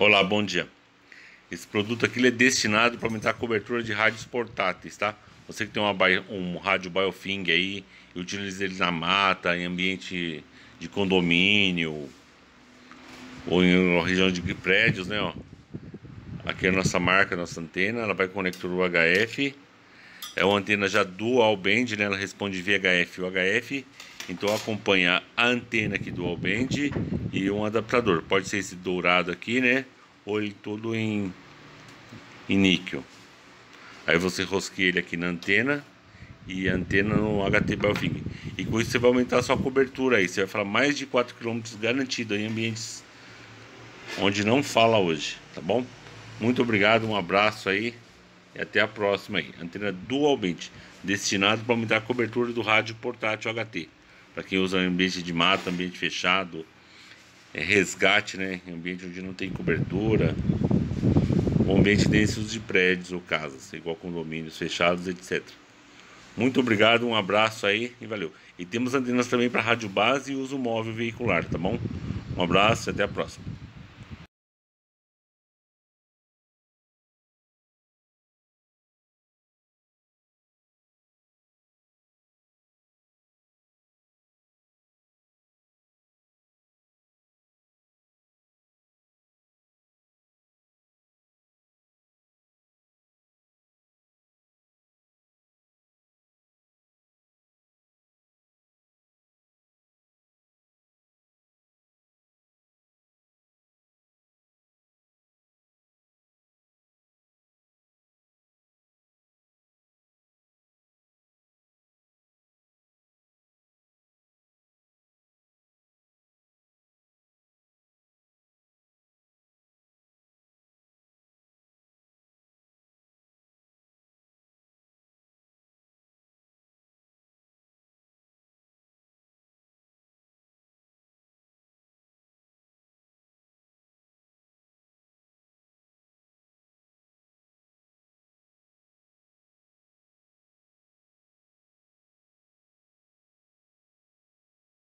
Olá, bom dia. Esse produto aqui é destinado para aumentar a cobertura de rádios portáteis, tá? Você que tem uma, um rádio Biofing aí utiliza ele na mata, em ambiente de condomínio ou em região de prédios, né? Ó. Aqui é a nossa marca, a nossa antena, ela vai conector UHF. É uma antena já dual band, né? Ela responde VHF e UHF. Então acompanha a antena aqui dual band e um adaptador. Pode ser esse dourado aqui, né? Ou ele todo em, em níquel. Aí você rosqueia ele aqui na antena e antena no HT Biofig. E com isso você vai aumentar a sua cobertura aí. Você vai falar mais de 4 km garantido em ambientes onde não fala hoje, tá bom? Muito obrigado, um abraço aí e até a próxima aí. Antena dual band, destinado para aumentar a cobertura do rádio portátil HT. Para quem usa ambiente de mata, ambiente fechado, é, resgate, né? Ambiente onde não tem cobertura, ou ambiente denso de prédios ou casas, igual condomínios fechados, etc. Muito obrigado, um abraço aí e valeu. E temos antenas também para rádio base e uso móvel veicular, tá bom? Um abraço e até a próxima.